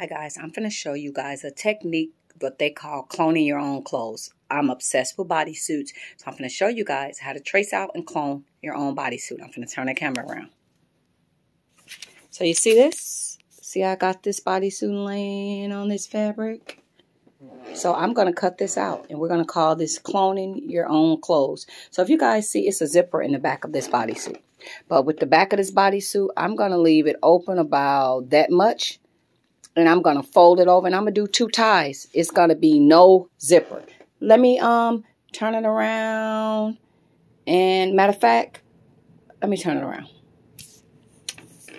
Hi guys, I'm going to show you guys a technique what they call cloning your own clothes. I'm obsessed with bodysuits, so I'm going to show you guys how to trace out and clone your own bodysuit. I'm going to turn the camera around. So you see this? See I got this bodysuit laying on this fabric? So I'm going to cut this out, and we're going to call this cloning your own clothes. So if you guys see, it's a zipper in the back of this bodysuit. But with the back of this bodysuit, I'm going to leave it open about that much and I'm going to fold it over and I'm going to do two ties. It's going to be no zipper. Let me um turn it around. And matter of fact, let me turn it around.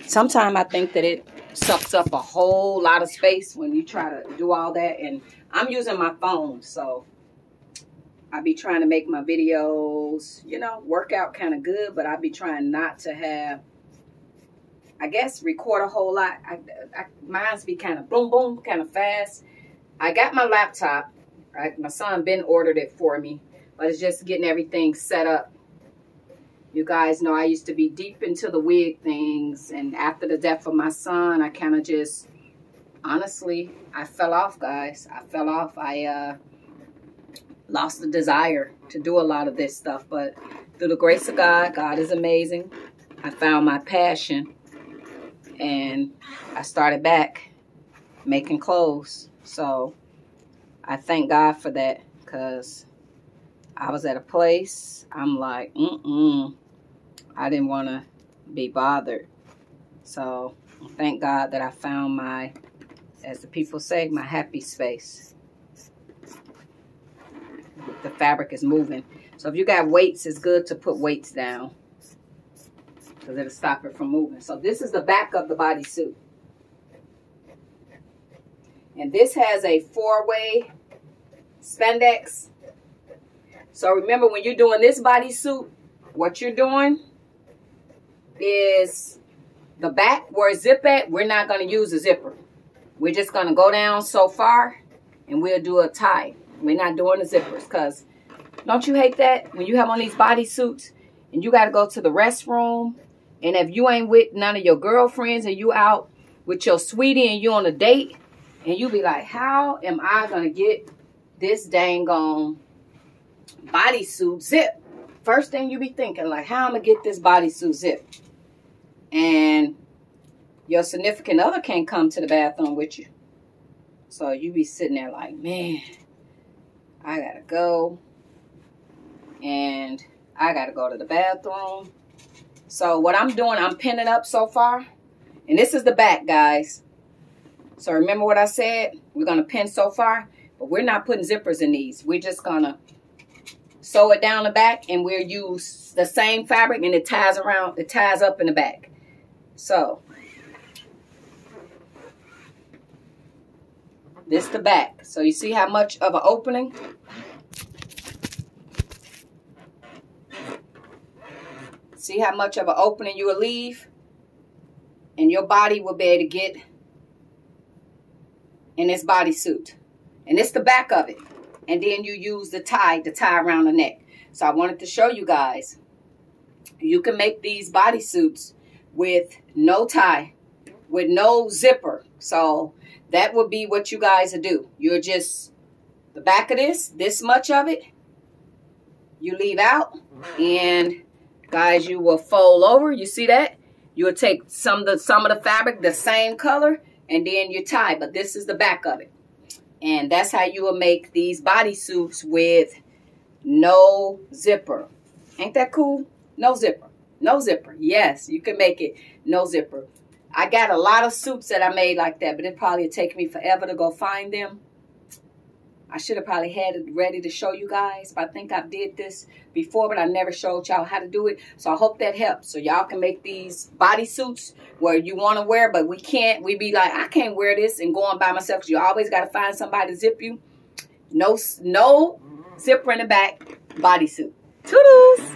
Sometimes I think that it sucks up a whole lot of space when you try to do all that. And I'm using my phone, so I be trying to make my videos, you know, work out kind of good, but I be trying not to have I guess record a whole lot. I, I, mine's be kind of boom, boom, kind of fast. I got my laptop. My son Ben ordered it for me, but it's just getting everything set up. You guys know I used to be deep into the wig things, and after the death of my son, I kind of just, honestly, I fell off, guys. I fell off. I uh, lost the desire to do a lot of this stuff, but through the grace of God, God is amazing. I found my passion and I started back making clothes. So I thank God for that because I was at a place, I'm like, mm-mm, I didn't want to be bothered. So thank God that I found my, as the people say, my happy space. The fabric is moving. So if you got weights, it's good to put weights down because it'll stop it from moving. So this is the back of the bodysuit. And this has a four-way spandex. So remember when you're doing this bodysuit, what you're doing is the back where it's zip at, we're not going to use a zipper. We're just going to go down so far and we'll do a tie. We're not doing the zippers because don't you hate that when you have on these bodysuits and you got to go to the restroom and if you ain't with none of your girlfriends and you out with your sweetie and you on a date, and you be like, how am I going to get this dang on bodysuit zip? First thing you be thinking, like, how am I going to get this bodysuit zip? And your significant other can't come to the bathroom with you. So you be sitting there like, man, I got to go. And I got to go to the bathroom. So what I'm doing, I'm pinning up so far. And this is the back, guys. So remember what I said? We're going to pin so far. But we're not putting zippers in these. We're just going to sew it down the back. And we'll use the same fabric. And it ties around, it ties up in the back. So. This the back. So you see how much of an opening? See how much of an opening you will leave? And your body will be able to get in this bodysuit. And it's the back of it. And then you use the tie to tie around the neck. So I wanted to show you guys. You can make these bodysuits with no tie, with no zipper. So that would be what you guys would do. You're just, the back of this, this much of it, you leave out. Mm-hmm. And Guys, you will fold over. You see that? You will take some of the some of the fabric, the same color, and then you tie. But this is the back of it. And that's how you will make these bodysuits with no zipper. Ain't that cool? No zipper. No zipper. Yes, you can make it no zipper. I got a lot of suits that I made like that, but it probably take me forever to go find them. I should have probably had it ready to show you guys. But I think I did this before, but I never showed y'all how to do it. So I hope that helps. So y'all can make these bodysuits where you want to wear, but we can't. We be like, I can't wear this and go on by myself because you always got to find somebody to zip you. No, no zipper in the back bodysuit. Toodles!